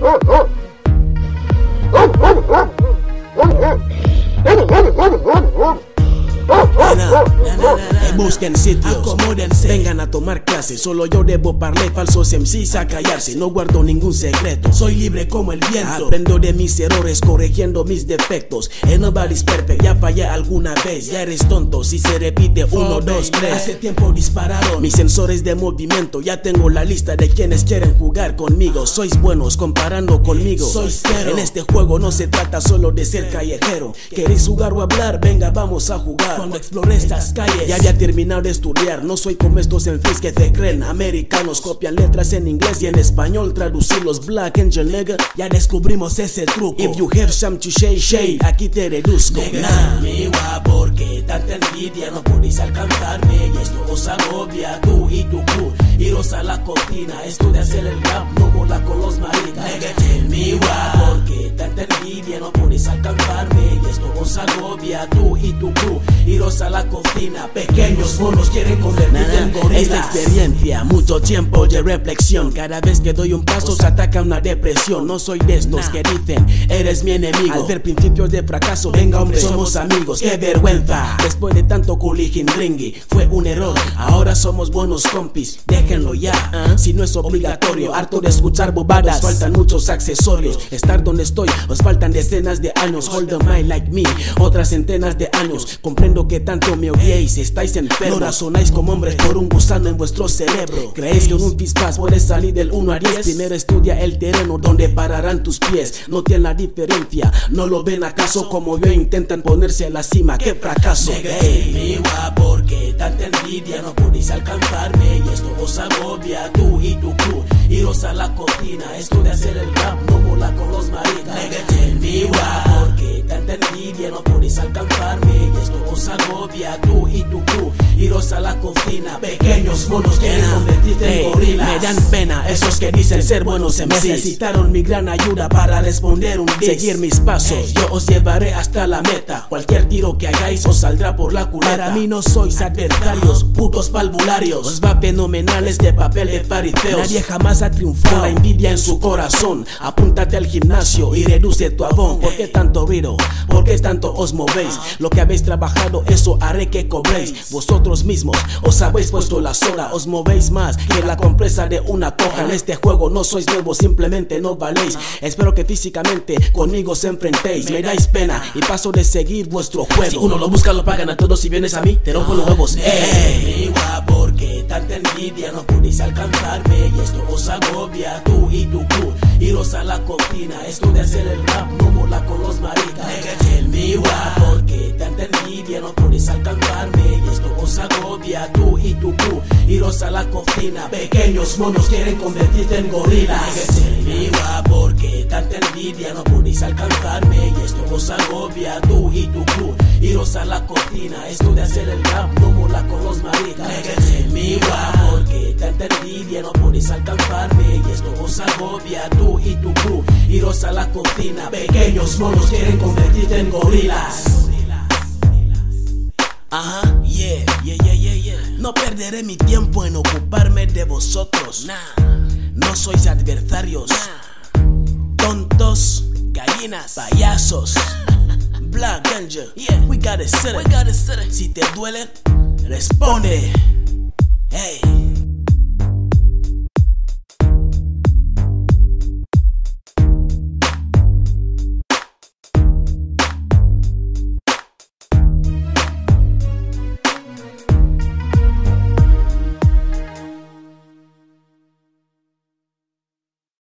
Enough. Busquen sitios, acomódense, vengan a tomar clases. Solo yo debo parler, falsos MCs a callarse. No guardo ningún secreto, soy libre como el viento. Aprendo de mis errores, corrigiendo mis defectos. And nobody's perfect, ya fallé alguna vez. Ya eres tonto si se repite uno, dos, tres. Hace tiempo dispararon mis sensores de movimiento. Ya tengo la lista de quienes quieren jugar conmigo. Sois buenos comparando conmigo. Soy cero. En este juego no se trata solo de ser callejero. ¿Queréis jugar o hablar? Venga, vamos a jugar. Cuando exploré estas calles, ya había terminado de estudiar. No soy como estos enfis que te creen. Americanos copian letras en inglés y en español. Traducirlos Black Angel nigga. Ya descubrimos ese truco. If you have some to say, say, aquí te reduzco. Nah, mi gua, porque tanta envidia no podéis alcanzarme. Y esto os agobia, tú y tu crew. Iros a la cortina, esto de hacer el rap no vola con los maricas. Nigga, tell me why, porque tanta envidia no podéis alcanzarme. Y esto os agobia, tú y tu crew. Iros a la cortina, pequeños monos quieren convertirte en gorilas. Esta experiencia, mucho tiempo de reflexión. Cada vez que doy un paso se ataca una depresión. No soy de estos que dicen, eres mi enemigo. Al ver principios de fracaso, venga hombre, somos amigos. ¡Qué vergüenza! Después de tanto culijin ringi, fue un error. Ahora somos buenos compis, déjenlo ya. Si no es obligatorio, harto de escuchar bobadas. Faltan muchos accesorios. Estar donde estoy, os faltan decenas de años. Hold the mind like me, otras centenas de años. Comprendo que tanto me odiéis, estáis enfermos. No razonáis como hombres por un gusano en vuestro cerebro. Creéis que en un pispás puedes salir del 1 a 10. Primero estudia el terreno donde pararán tus pies. No tienen la diferencia, no lo ven acaso como yo intentan ponerse a la cima. ¡Qué fracaso! Hey, mi gua, porque tanta envidia no podéis alcanzarme. Y esto os agobia, tú y tu crew. Iros a la cortina, esto de hacer el rap no mola con los maricas. Why, porque tanta envidia no podéis alcanzarme. Y esto os agobia, tú y tu crew. Iros a la cocina, pequeños monos quieren convertirte en gorilas. Me dan pena esos que dicen ser buenos MCs. Necesitaron mi gran ayuda para responder un diss. Seguir mis pasos, yo os llevaré hasta la meta. Cualquier tiro que hagáis os saldrá por la culata. Para mí no sois adversarios, putos palvularios. Os va fenomenales de papel de fariseos. Nadie jamás ha triunfado. La envidia en su corazón. Apúntate al gimnasio y reduce tu avón. ¿Por qué tanto ruido? ¿Por qué tanto os movéis? Lo que habéis trabajado, eso haré que cobréis. Vosotros mismos os habéis puesto la sola. Os movéis más que la compresa de una coja. En este juego no sois nuevos, simplemente no valéis. Espero que físicamente conmigo os enfrentéis. Me dais pena y paso de seguir vuestro juego. Si uno lo busca, lo pagan a todos. Si vienes a mí, te rompo los huevos. ¡Ey! Gua, porque tanta envidia no podéis alcanzarme. Y esto os agobia, tú y tu crew. Iros a la cortina, esto de hacer el rap no tú y tu crew. Iros a la cortina, pequeños monos quieren convertirte en gorilas. Tell me why, porque tanta envidia no podéis alcanzarme. Y esto os agobia, tú y tu crew. Iros a la cortina, esto de hacer el rap no mola con los maricas. Tell me why, porque tanta envidia no podéis alcanzarme. Y esto os agobia, tú y tu crew. Iros a la cortina, pequeños monos quieren convertirte en gorilas. Ajá, No perderé mi tiempo en ocuparme de vosotros. Nah, no sois adversarios. Tontos, gallinas, payasos. Black Angel, yeah, we gotta set it. We gotta set it. Si te duele, responde. Hey.